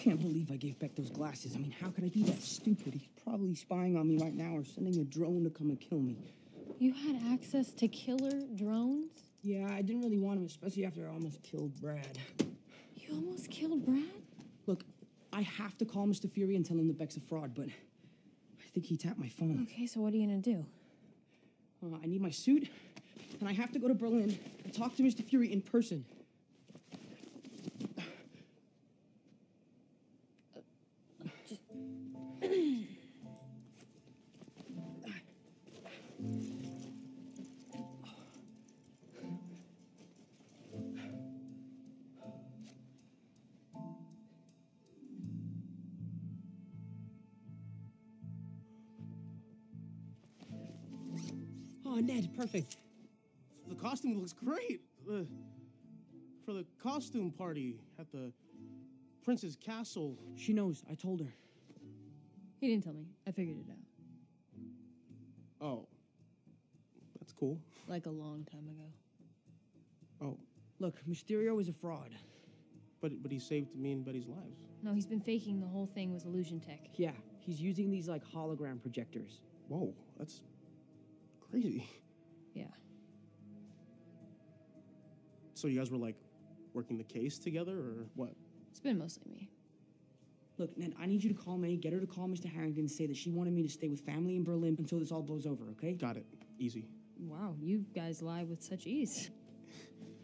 can't believe I gave Beck those glasses. I mean, how could I be that stupid? He's probably spying on me right now or sending a drone to come and kill me. You had access to killer drones? Yeah, I didn't really want him, especially after I almost killed Brad. You almost killed Brad? Look, I have to call Mr. Fury and tell him that Beck's a fraud, but I think he tapped my phone. Okay, so what are you gonna do? Uh, I need my suit, and I have to go to Berlin and talk to Mr. Fury in person. Ned, perfect. The costume looks great. Uh, for the costume party at the prince's castle. She knows. I told her. He didn't tell me. I figured it out. Oh, that's cool. Like a long time ago. Oh, Look, Mysterio is a fraud. but but he saved me and Betty's lives. No, he's been faking the whole thing with illusion tech. Yeah, he's using these like hologram projectors. Whoa, that's crazy. Yeah. So you guys were like working the case together, or what? It's been mostly me. Look, Ned, I need you to call May, get her to call Mr. Harrington, and say that she wanted me to stay with family in Berlin until this all blows over, okay? Got it. Easy. Wow, you guys lie with such ease.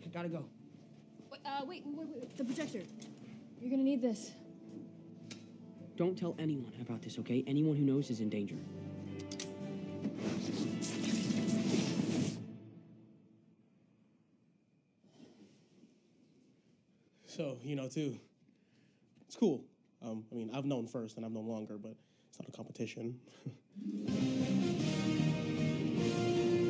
I gotta go. Wait, uh, wait, wait, wait, the projector. You're gonna need this. Don't tell anyone about this, okay? Anyone who knows is in danger. So, you know, too, it's cool. Um, I mean, I've known first and I've known longer, but it's not a competition.